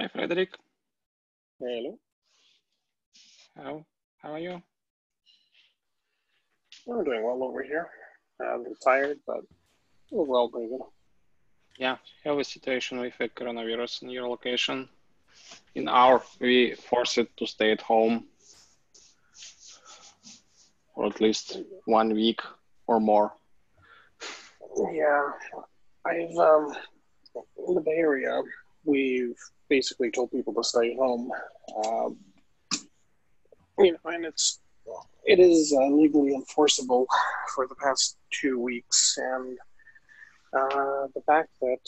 Hi, Frederick. Hello. How how are you? We're doing well over here. I'm tired, but overall pretty good. Yeah, have a situation with the coronavirus in your location. In our, we forced it to stay at home for at least one week or more. Yeah, I've um, in the Bay Area, we've basically told people to stay home. Um, you know, and it's it is uh, legally enforceable for the past two weeks, and uh, the fact that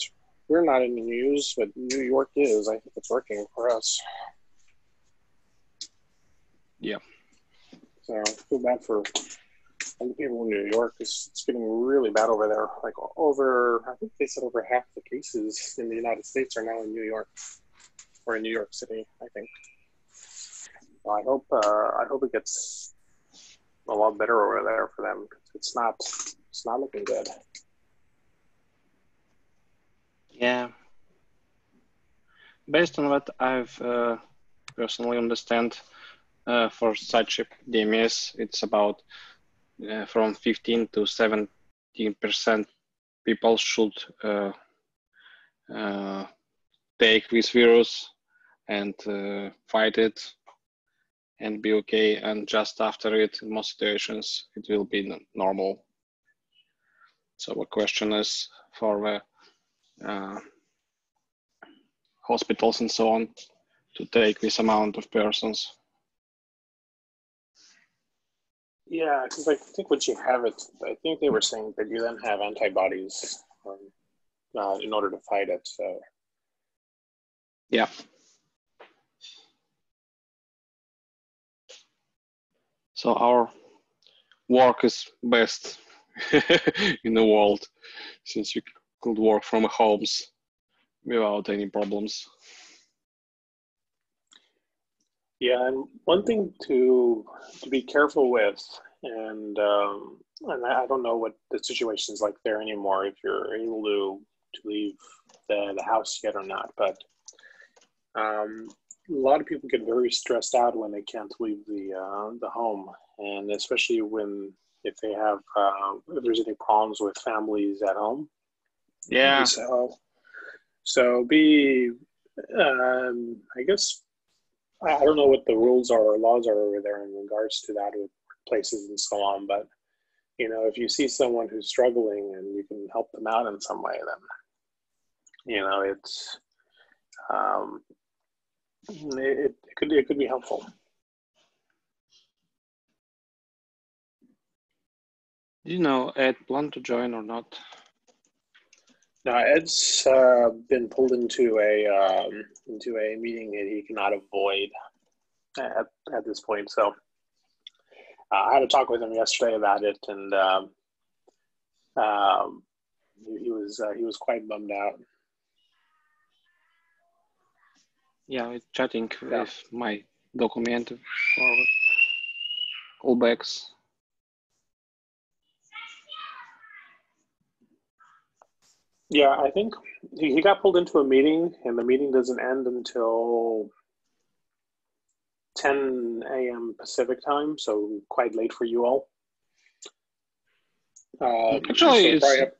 we're not in the news, but New York is, I think it's working for us. Yeah. So feel bad for the people in New York. It's, it's getting really bad over there. Like over, I think they said over half the cases in the United States are now in New York or in New York City. I think. I hope uh, I hope it gets a lot better over there for them. It's not it's not looking good. Yeah. Based on what I've uh, personally understand, uh, for such epidemics, it's about uh, from 15 to 17 percent people should uh, uh, take this virus and uh, fight it and be okay. And just after it, in most situations, it will be normal. So the question is for the uh, hospitals and so on to take this amount of persons. Yeah, because I think once you have it, I think they were saying that you then have antibodies um, uh, in order to fight it. So Yeah. So our work is best in the world since you could work from homes without any problems. Yeah, and one thing to to be careful with, and um, and I don't know what the situation is like there anymore. If you're able to to leave the, the house yet or not, but um, a lot of people get very stressed out when they can't leave the uh, the home, and especially when if they have uh, if there's any problems with families at home. Yeah. So so be um, I guess I don't know what the rules are or laws are over there in regards to that with places and so on, but you know, if you see someone who's struggling and you can help them out in some way, then you know it's um, it, it could it could be helpful. Do you know Ed plan to join or not? Now Ed's uh, been pulled into a um, into a meeting that he cannot avoid at, at this point. So uh, I had a talk with him yesterday about it, and um, um, he, he was uh, he was quite bummed out. Yeah, I'm chatting Yeah. with my document for callbacks. Yeah, I think he, he got pulled into a meeting, and the meeting doesn't end until 10 a.m. Pacific time, so quite late for you all. Um, Actually, so have-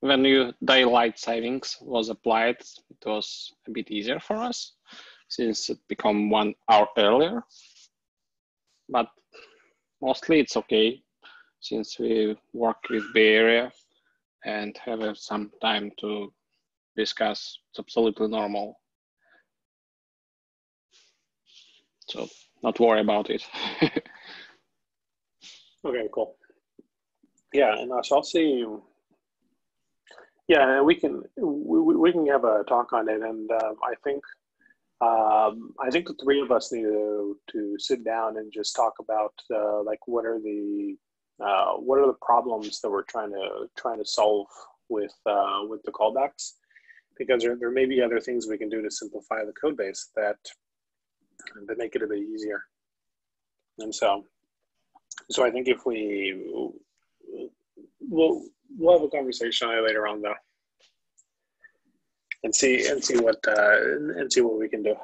when you daylight savings was applied, it was a bit easier for us since it become one hour earlier. But mostly it's okay since we work with Bay Area and have some time to discuss. It's absolutely normal. So not worry about it. Okay, cool. Yeah, and uh, I'll see. Yeah, we can we, we we can have a talk on it, and um, I think um, I think the three of us need to to sit down and just talk about uh, like what are the uh, what are the problems that we're trying to trying to solve with uh, with the callbacks, because there, there may be other things we can do to simplify the code base that that make it a bit easier. And so, so I think if we we'll we'll have a conversation later on though. and see and see what uh, and see what we can do.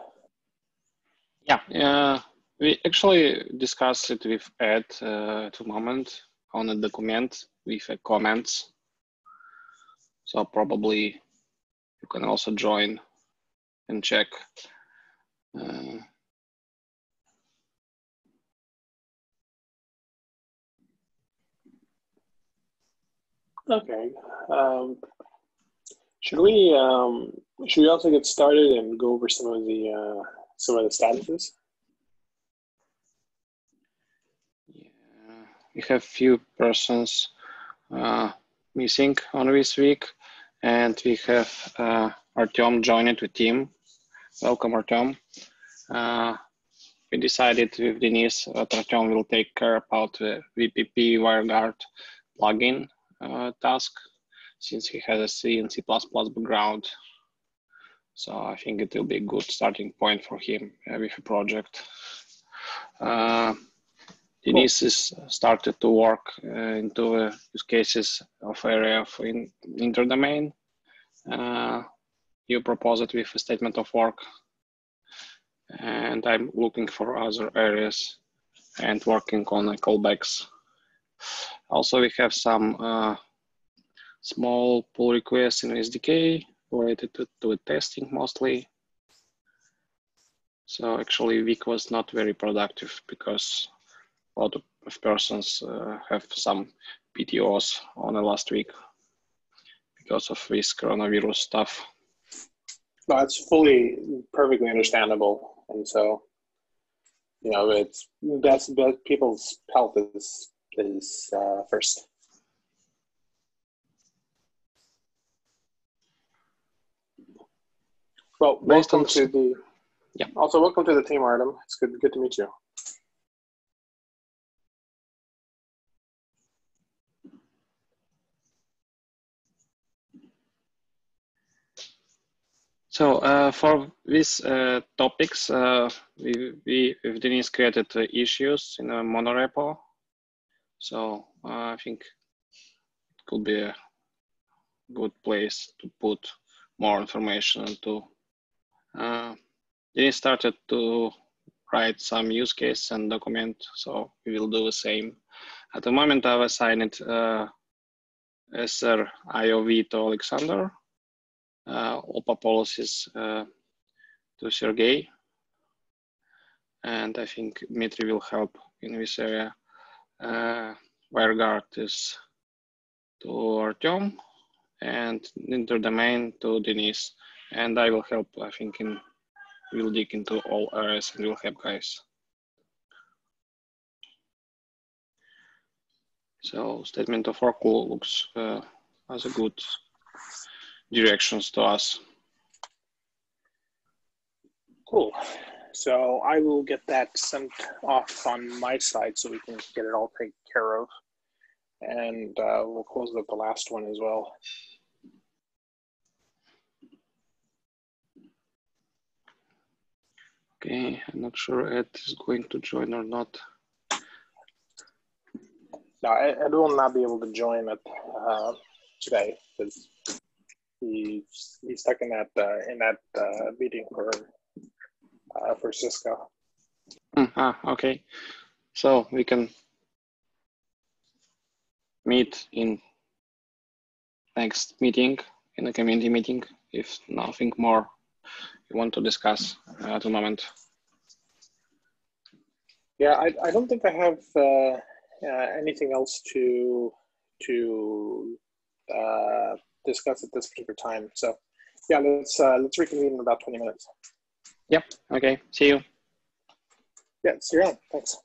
Yeah, uh, we actually discussed it with Ed uh, at the moment on a document with uh, comments. So probably you can also join and check. Uh, Okay. Um, should we um, should we also get started and go over some of the uh, some of the statuses? We have few persons uh, missing on this week, and we have uh, Artyom joined the team. Welcome, Artyom. Uh, we decided with Denise that Artyom will take care about the VPP WireGuard plugin uh, task since he has a C and C++ background. So I think it will be a good starting point for him uh, with a project. Denise is started to work uh, into uh, use cases of area of in, interdomain. Uh, you propose it with a statement of work. And I'm looking for other areas and working on callbacks. Also, we have some uh, small pull requests in SDK related to, to testing mostly. So actually, week was not very productive because a lot of persons uh, have some PTOs on the last week because of this coronavirus stuff. No, it's fully perfectly understandable, and so you know it's best. But people's health is is uh, first. Well, welcome to the. Yeah. Also, welcome to the team, Artem. It's good good to meet you. So uh, for these uh, topics, uh, we, we with Denise created issues in a monorepo so uh, I think it could be a good place to put more information into. Uh, they started to write some use case and document, so we will do the same. At the moment, I've assigned uh, SR IOV to Alexander, uh, OPA policies to Sergey, and I think Dmitry will help in this area uh, WireGuard is to Artyom and interdomain to Denise. And I will help, I think, in we'll dig into all areas and we'll help guys. So statement of work looks uh, as a good directions to us. Cool. So I will get that sent off on my side so we can get it all taken care of. And uh, we'll close up the last one as well. Okay, I'm not sure Ed is going to join or not. No, Ed will not be able to join it uh, today because he's he's stuck in that uh, in that uh, meeting for uh, for Cisco. Ah, okay. So we can meet in next meeting in a community meeting if nothing more you want to discuss at the moment. Yeah, I, I don't think I have uh, uh, anything else to to uh, discuss at this particular time. So yeah, let's uh, let's reconvene in about twenty minutes. Yep. Okay. See you. Yeah. See you around. Thanks.